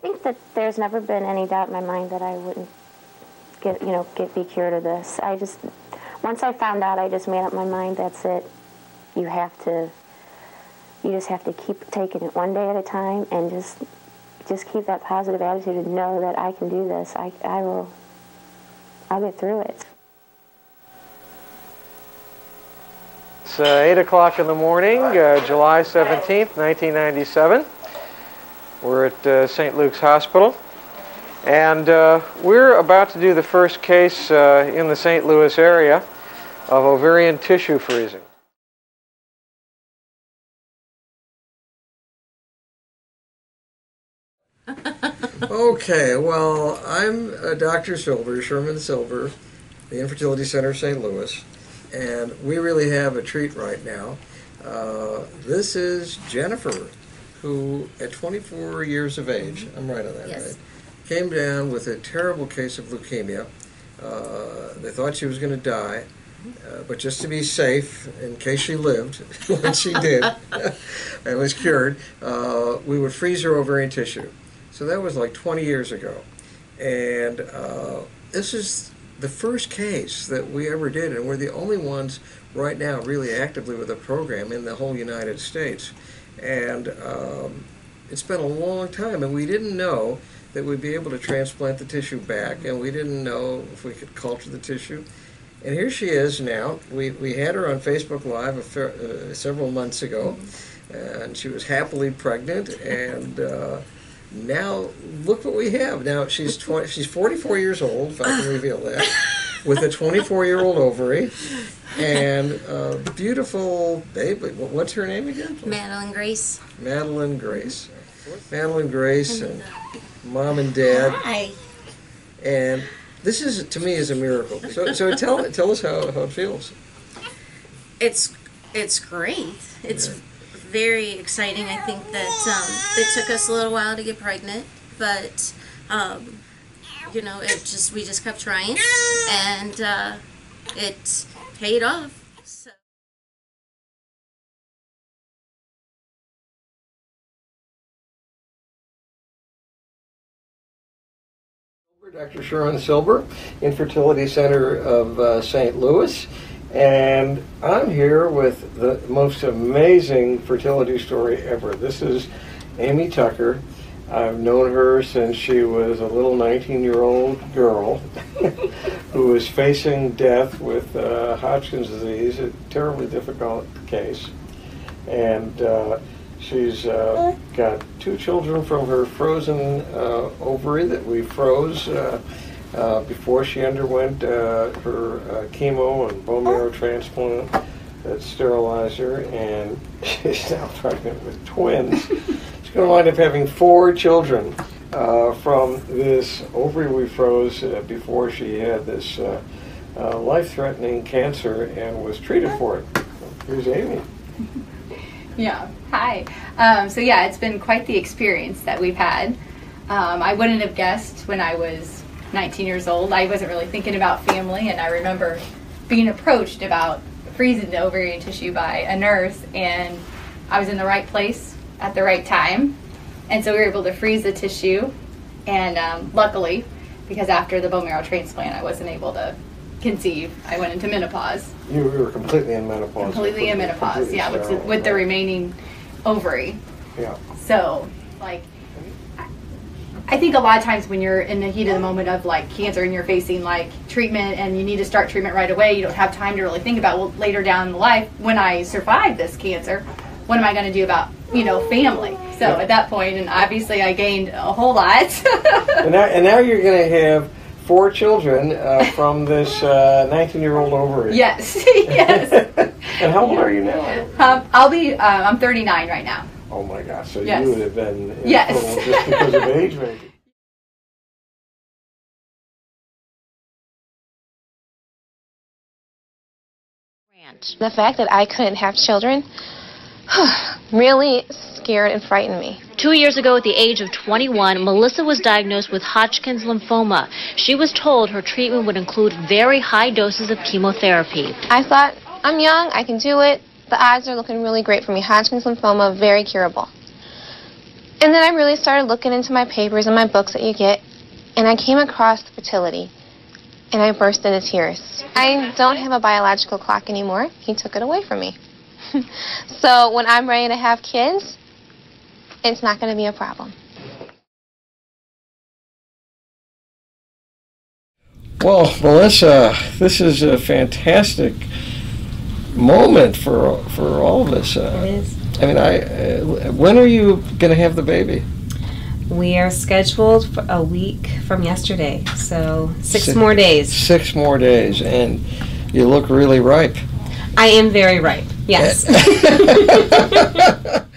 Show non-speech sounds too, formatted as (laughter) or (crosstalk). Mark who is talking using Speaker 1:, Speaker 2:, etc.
Speaker 1: think that there's never been any doubt in my mind that I wouldn't get, you know, get be cured of this. I just, once I found out, I just made up my mind. That's it. You have to, you just have to keep taking it one day at a time, and just, just keep that positive attitude and know that I can do this. I, I will, I'll get through it.
Speaker 2: It's uh, 8 o'clock in the morning, uh, July 17th, 1997. We're at uh, St. Luke's Hospital. And uh, we're about to do the first case uh, in the St. Louis area of ovarian tissue freezing. okay, well, I'm uh, Dr. Silber, Sherman Silber, the Infertility Center of St. Louis, and we really have a treat right now. Uh, this is Jennifer, who, at 24 years of age, I'm right on that,
Speaker 3: Yes.
Speaker 2: right? Came down with a terrible case of leukemia. Uh, they thought she was going to die, uh, but just to be safe, in case she lived, (laughs) when she did, (laughs) and was cured, uh, we would freeze her ovarian tissue. So that was like 20 years ago. And uh, this is the first case that we ever did, and we're the only ones right now really actively with a program in the whole United States. And um, it's been a long time, and we didn't know that we'd be able to transplant the tissue back, and we didn't know if we could culture the tissue. And here she is now. We, we had her on Facebook Live fair, uh, several months ago, and she was happily pregnant, and uh, now look what we have. Now she's 20, she's 44 years old, if I can reveal that, with a 24 year old ovary, and a beautiful baby. What's her name again?
Speaker 3: Madeline Grace.
Speaker 2: Madeline Grace. Madeline Grace and mom and dad,
Speaker 3: Hi.
Speaker 2: and this is to me is a miracle. So, so tell tell us how, how it feels.
Speaker 3: It's it's great. It's
Speaker 2: Yeah.
Speaker 3: Very exciting. I think that um, it took us a little while to get pregnant, but um, you know, it just we just kept trying, and uh, it paid off.
Speaker 2: Dr. Sherman Silber, Infertility Center of uh, St. Louis, and I'm here with the most amazing fertility story ever. This is Amy Tucker. I've known her since she was a little 19-year-old girl (laughs) who was facing death with uh, Hodgkin's disease, a terribly difficult case, and. Uh, She's uh, got two children from her frozen uh, ovary that we froze uh, before she underwent uh, her uh, chemo and bone marrow transplant that sterilized her, and (laughs) she's now pregnant with twins. (laughs) She's going to wind up having four children uh, from this ovary we froze uh, before she had this uh, uh, life-threatening cancer and was treated for it. Here's Amy. (laughs)
Speaker 4: Yeah. Hi. Um, so yeah, it's been quite the experience that we've had. Um, I wouldn't have guessed when I was 19 years old. I wasn't really thinking about family, and I remember being approached about freezing the ovarian tissue by a nurse, and I was in the right place at the right time, and so we were able to freeze the tissue. And um, luckily, because after the bone marrow transplant, I wasn't able to conceive. I went into menopause
Speaker 2: You were completely in menopause.
Speaker 4: completely in menopause.
Speaker 2: Completely
Speaker 4: Yeah, with the, with the remaining ovary.
Speaker 2: Yeah.
Speaker 4: So, like, I think a lot of times when you're in the heat of the moment of like cancer and you're facing like treatment and you need to start treatment right away, you don't have time to really think about well later down in life when I survive this cancer, what am I going to do about you know family? So
Speaker 2: Yeah.
Speaker 4: at that point, and obviously I gained a whole lot. (laughs)
Speaker 2: And now, and now you're going to have four children uh, from this 19 year old ovary.
Speaker 4: yes, (laughs) yes. (laughs)
Speaker 2: and how old are you now?
Speaker 4: Um, I'll be. Uh, I'm 39 right now.
Speaker 2: Oh my gosh, so
Speaker 4: Yes.
Speaker 2: you would have been in
Speaker 4: Yes.
Speaker 2: trouble just because of (laughs) age, maybe.
Speaker 5: The fact that I couldn't have children (sighs) really scared and frightened me.
Speaker 6: Two years ago, at the age of 21, Melissa was diagnosed with Hodgkin's lymphoma. She was told her treatment would include very high doses of chemotherapy.
Speaker 5: I thought, I'm young, I can do it. The odds are looking really great for me. Hodgkin's lymphoma, very curable. And then I really started looking into my papers and my books that you get, and I came across fertility, and I burst into tears. I don't have a biological clock anymore. He took it away from me. (laughs) so when I'm ready to have kids, it's not going to be a problem.
Speaker 2: Well, Melissa, this is a fantastic moment for for all of us. Uh,
Speaker 7: It is.
Speaker 2: I mean, I uh, when are you going to have the baby?
Speaker 7: We are scheduled for a week from yesterday, so six
Speaker 2: Six-
Speaker 7: more days.
Speaker 2: Six more days, and you look really ripe.
Speaker 7: I am very ripe. Yes. (laughs) (laughs)